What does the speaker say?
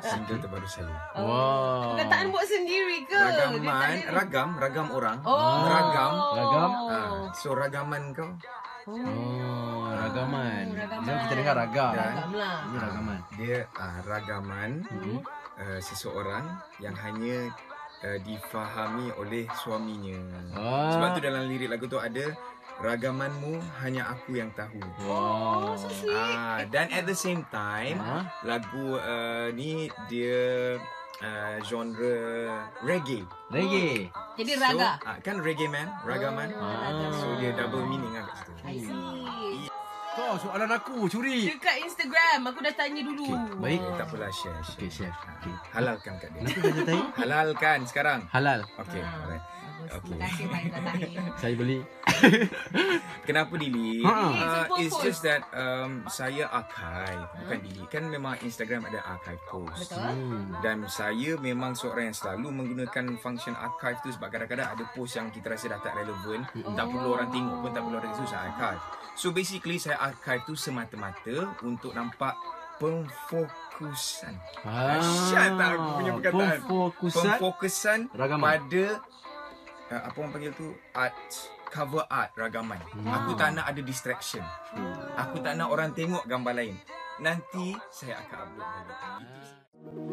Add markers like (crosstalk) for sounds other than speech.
single terbaru saya. Wow. Kau tak buat sendiri ke? Ragaman, ragam, ragam orang. Oh. Ragam. Ragam? Ah, so ragaman kau Oh, ragaman. ragaman. Jom kita dengar ragam. Ragam lah. Ini ragaman. dia ah, ragaman Hmm. uh, seseorang yang hanya uh, difahami oleh suaminya. Wah. Sebab tu dalam lirik lagu tu ada ragamanmu hanya aku yang tahu. Wow. Oh, so sweet. Ah, dan at the same time Ha? lagu uh, ni dia uh, genre reggae. Reggae. Jadi raga. So, ah, kan reggae man, ragaman. Ah. So dia double meaning lah kat situ. I see. Kau soalan aku curi. Dekat Instagram aku dah tanya dulu. Okey, baik. Eh, tak apalah share, share. Okey, share. Okey. Halalkan kat dia. Kenapa kau certai? Halalkan sekarang. Halal. Okay, Ah. alright. Terima kasih Pak Tahir. (laughs) Saya beli. (laughs) Kenapa delete? Ha. Uh, it's post. just that um, saya archive, bukan delete. Kan memang Instagram ada archive post. Betul. Hmm. Dan saya memang seorang yang selalu menggunakan function archive tu sebab kadang-kadang ada post yang kita rasa dah tak relevan, tak perlu orang tengok pun tak perlu orang tengok, so saya archive. So basically saya archive tu semata-mata untuk nampak pemfokusan. Ah, Dahsyat tak aku punya perkataan? Pemfokusan. Pemfokusan Ragaman. pada uh, apa orang panggil tu art cover art ragaman. Aku tak nak ada distraction. Aku tak nak orang tengok gambar lain. Nanti saya akan upload balik. Itu